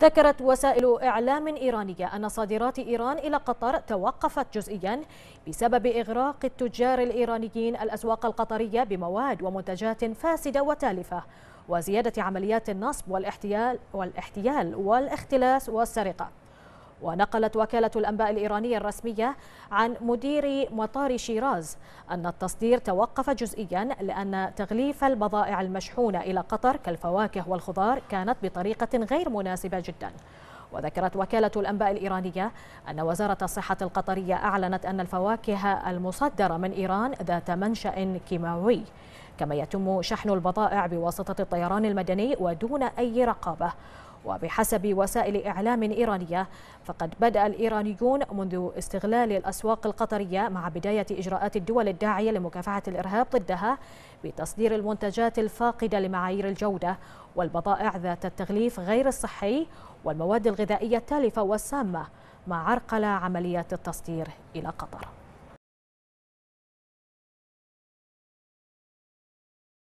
ذكرت وسائل إعلام إيرانية أن صادرات إيران إلى قطر توقفت جزئيا بسبب إغراق التجار الإيرانيين الأسواق القطرية بمواد ومنتجات فاسدة وتالفة وزيادة عمليات النصب والاحتيال والاحتيال والاختلاس والسرقة. ونقلت وكالة الأنباء الإيرانية الرسمية عن مدير مطار شيراز أن التصدير توقف جزئيا لأن تغليف البضائع المشحونة إلى قطر كالفواكه والخضار كانت بطريقة غير مناسبة جدا. وذكرت وكالة الأنباء الإيرانية أن وزارة الصحة القطرية أعلنت أن الفواكه المصدرة من إيران ذات منشأ كيماوي كما يتم شحن البضائع بواسطة الطيران المدني ودون أي رقابة. وبحسب وسائل إعلام إيرانية فقد بدأ الإيرانيون منذ استغلال الأسواق القطرية مع بداية إجراءات الدول الداعية لمكافحة الإرهاب ضدها بتصدير المنتجات الفاقدة لمعايير الجودة والبضائع ذات التغليف غير الصحي والمواد الغذائية التالفة والسامة مع عرقلة عمليات التصدير إلى قطر.